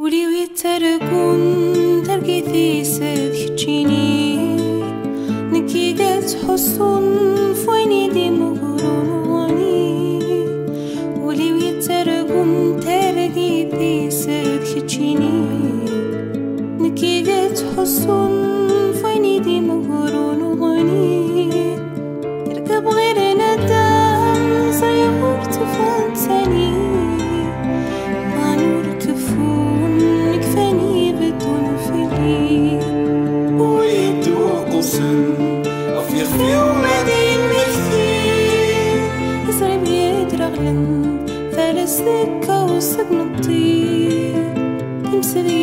Үри витэр гүн таргитисэд хичини Никигэц хосун фуйни диму sei que o signo de ti, em seria.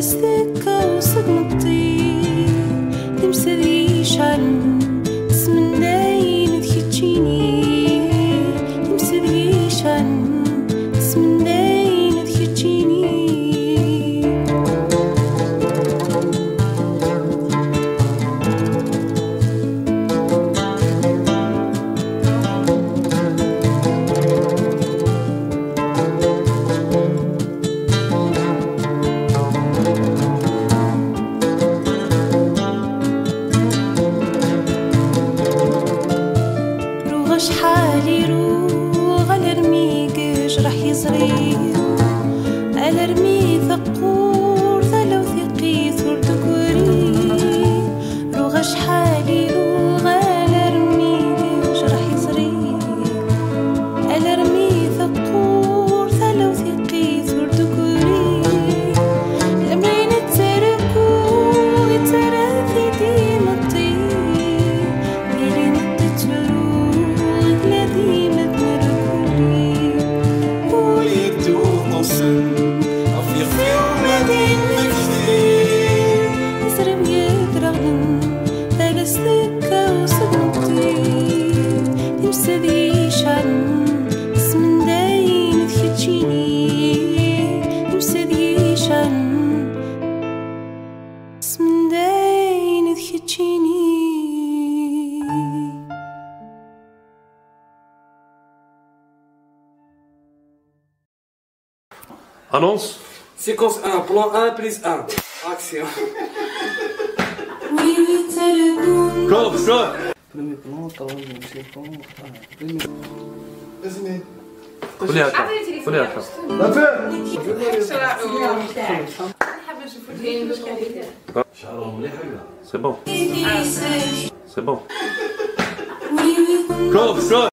الصديق وصدمتي تمسد يشعل حصري أهرمي ثقوب listen Annonce. Séquence 1, plan 1 plus 1. Action. Stop, stop Premier plan, troisième